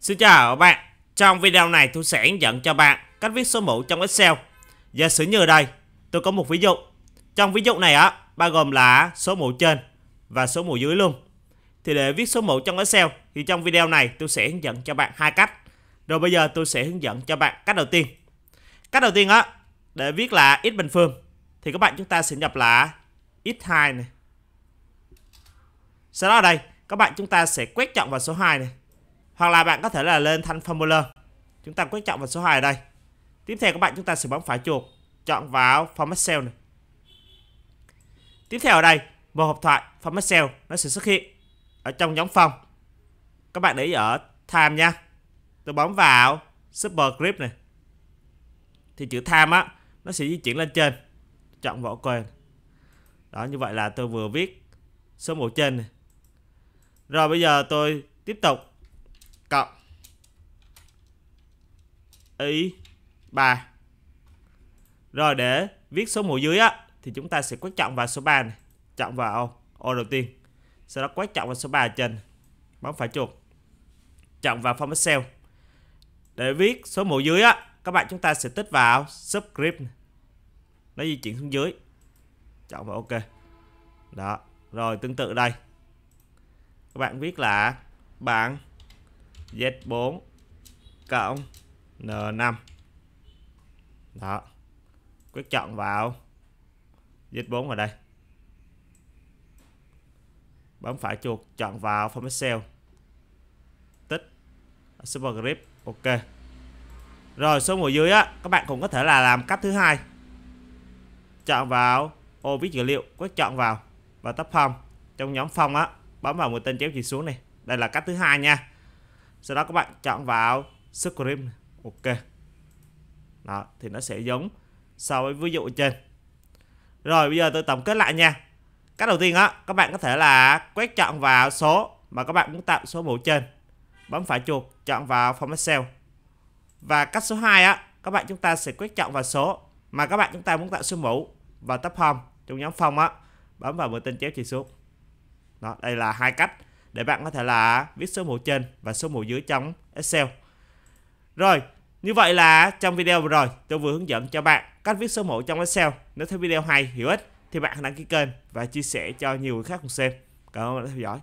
Xin chào các bạn, trong video này tôi sẽ hướng dẫn cho bạn cách viết số mũ trong Excel. Giả sử như ở đây, tôi có một ví dụ. Trong ví dụ này á, bao gồm là số mũ trên và số mũ dưới luôn. Thì để viết số mũ trong Excel thì trong video này tôi sẽ hướng dẫn cho bạn hai cách. Rồi bây giờ tôi sẽ hướng dẫn cho bạn cách đầu tiên. Cách đầu tiên á, để viết là x bình phương thì các bạn chúng ta sẽ nhập là x2 này. Sau đó ở đây các bạn chúng ta sẽ quét chọn vào số 2 này. Hoặc là bạn có thể là lên thanh formula. Chúng ta quét chọn vào số 2 ở đây. Tiếp theo các bạn chúng ta sẽ bấm phải chuột, chọn vào format cell này. Tiếp theo ở đây, một hộp thoại format cell nó sẽ xuất hiện ở trong nhóm phong. Các bạn để ý ở time nha. Tôi bấm vào super superscript này. Thì chữ time á nó sẽ di chuyển lên trên. Chọn vào OK. Đó như vậy là tôi vừa viết số mũ trên này. Rồi bây giờ tôi tiếp tục cộng y. 3 rồi, để viết số mũ dưới á, thì chúng ta sẽ quét chọn vào số 3 này. Chọn vào ô đầu tiên. Sau đó quét chọn vào số 3 trên. Bấm phải chuột. Chọn vào format cell để viết số mũ dưới á, các bạn chúng ta sẽ tích vào subscript nó di chuyển xuống dưới. Chọn vào ok. Đó. Rồi, tương tự đây. Các bạn viết là bạn Z4 cộng N5 đó. Quyết chọn vào. Z4 vào đây. Bấm phải chuột, chọn vào format cell tích. Super grip. Ok. Rồi, số ngồi dưới á, các bạn cũng có thể là làm cách thứ hai. Chọn vào ô viết dữ liệu, quyết chọn vào. Và tấp phong. Trong nhóm phong á, bấm vào một tên chéo chỉ xuống này. Đây là cách thứ hai nha. Sau đó các bạn chọn vào script ok. Đó, thì nó sẽ giống so với ví dụ trên. Rồi, bây giờ tôi tổng kết lại nha. Cách đầu tiên á, các bạn có thể là quét chọn vào số mà các bạn muốn tạo số mũ trên. Bấm phải chuột, chọn vào format cell. Và cách số 2 á, các bạn chúng ta sẽ quét chọn vào số mà các bạn chúng ta muốn tạo số mũ và tab form trong nhóm phong á. Bấm vào mũi tên chéo chỉ xuống. Đó, đây là hai cách để bạn có thể là viết số mũ trên và số mũ dưới trong Excel. Rồi, như vậy là trong video vừa rồi tôi vừa hướng dẫn cho bạn cách viết số mũ trong Excel. Nếu thấy video hay, hữu ích thì bạn hãy đăng ký kênh và chia sẻ cho nhiều người khác cùng xem. Cảm ơn đã theo dõi.